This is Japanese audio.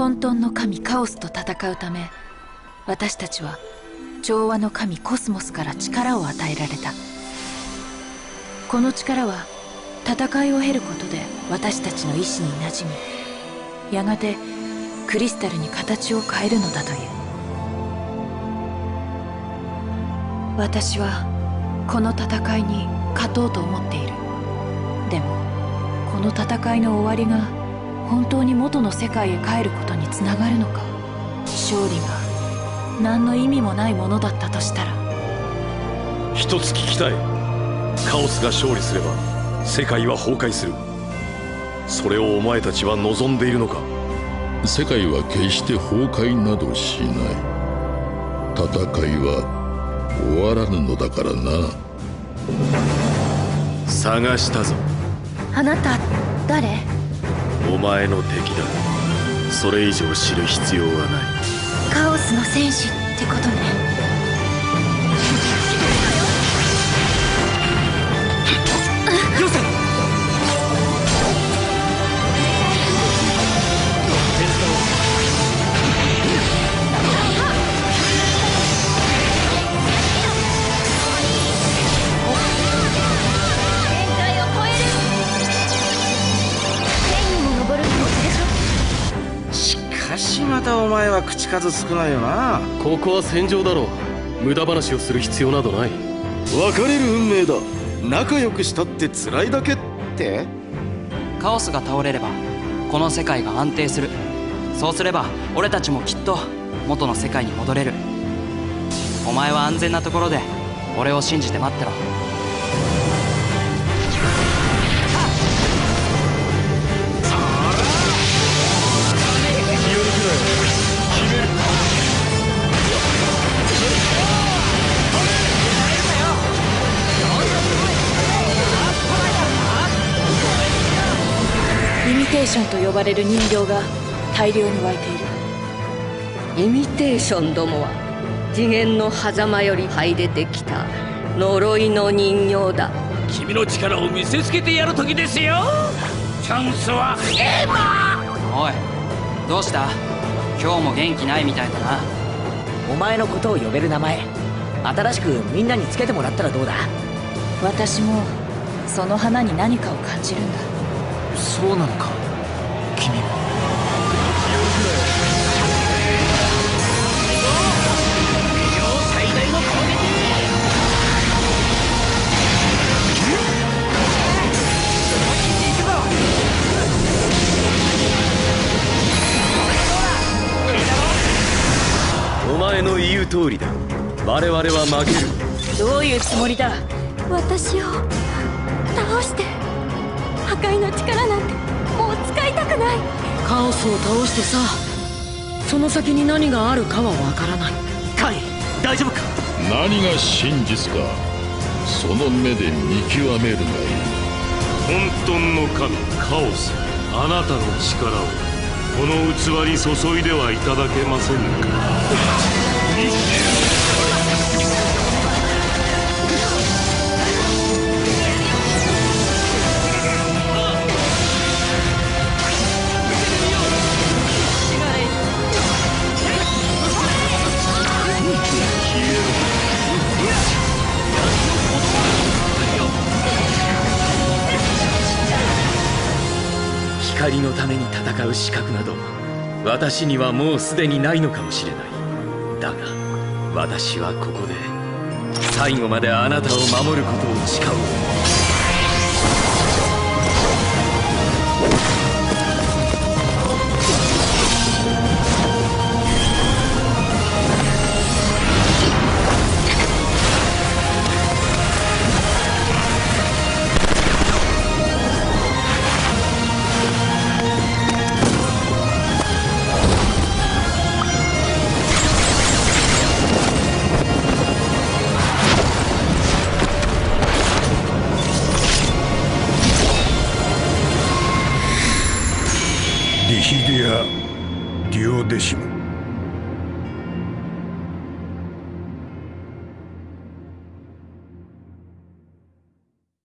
混沌の神カオスと戦うため私たちは調和の神コスモスから力を与えられた。この力は戦いを経ることで私たちの意志に馴染みやがてクリスタルに形を変えるのだという。私はこの戦いに勝とうと思っている。でもこの戦いの終わりが本当に元の世界へ帰ることにつながるのか？勝利が何の意味もないものだったとしたら？一つ聞きたい。カオスが勝利すれば世界は崩壊する。それをお前たちは望んでいるのか？世界は決して崩壊などしない。戦いは終わらぬのだからな。探したぞ。あなた誰？お前の敵だ。それ以上知る必要はない。カオスの戦士ってことね。またお前は口数少ないよな。ここは戦場だろう。無駄話をする必要などない。別れる運命だ。仲良くしたって辛いだけって？カオスが倒れればこの世界が安定する。そうすれば俺たちもきっと元の世界に戻れる。お前は安全なところで俺を信じて待ってろテーションと呼ばれる人形が大量に湧いている。イミテーションどもは次元の狭間より這い出てきた呪いの人形だ。君の力を見せつけてやる時ですよ。チャンスは今おいどうした？今日も元気ないみたいだな。お前のことを呼べる名前新しくみんなにつけてもらったらどうだ？私もその花に何かを感じるんだ。そうなのか君もお前の言う通りだ。我々は負ける。どういうつもりだ？私を倒して破壊の力なんて。使いたくない。カオスを倒してさその先に何があるかはわからない。カイ大丈夫か？何が真実かその目で見極めるがいい。混沌の神カオスあなたの力をこの器に注いではいただけませんか？光のために戦う資格など私にはもうすでにないのかもしれない。だが私はここで最後まであなたを守ることを誓う。シリヒデア・デュオデシム